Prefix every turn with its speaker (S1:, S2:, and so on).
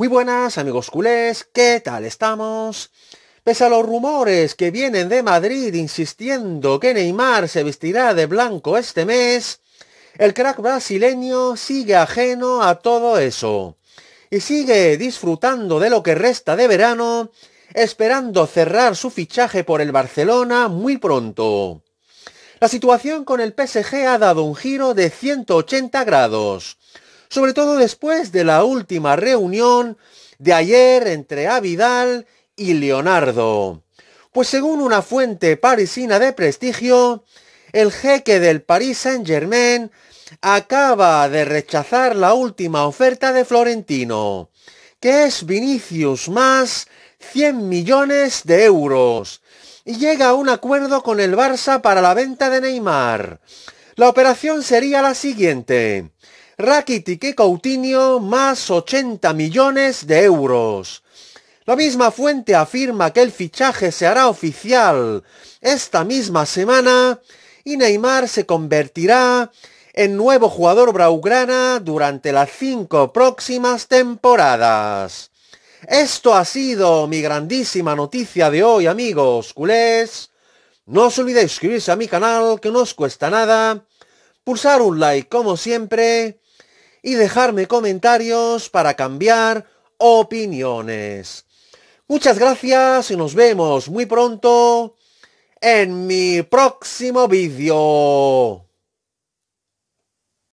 S1: Muy buenas amigos culés, ¿qué tal estamos? Pese a los rumores que vienen de Madrid insistiendo que Neymar se vestirá de blanco este mes, el crack brasileño sigue ajeno a todo eso y sigue disfrutando de lo que resta de verano, esperando cerrar su fichaje por el Barcelona muy pronto. La situación con el PSG ha dado un giro de 180 grados, sobre todo después de la última reunión de ayer entre Avidal y Leonardo. Pues según una fuente parisina de prestigio, el jeque del Paris Saint-Germain acaba de rechazar la última oferta de Florentino, que es Vinicius más 100 millones de euros, y llega a un acuerdo con el Barça para la venta de Neymar. La operación sería la siguiente. Rakitic y Coutinho más 80 millones de euros. La misma fuente afirma que el fichaje se hará oficial esta misma semana y Neymar se convertirá en nuevo jugador braugrana durante las cinco próximas temporadas. Esto ha sido mi grandísima noticia de hoy, amigos culés. No os olvidéis suscribirse a mi canal, que no os cuesta nada, pulsar un like como siempre y dejarme comentarios para cambiar opiniones. Muchas gracias y nos vemos muy pronto en mi próximo vídeo.